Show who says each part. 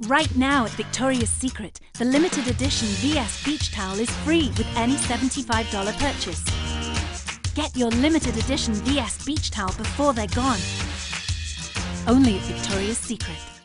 Speaker 1: Right now at Victoria's Secret, the limited edition VS Beach Towel is free with any $75 purchase. Get your limited edition VS Beach Towel before they're gone. Only at Victoria's Secret.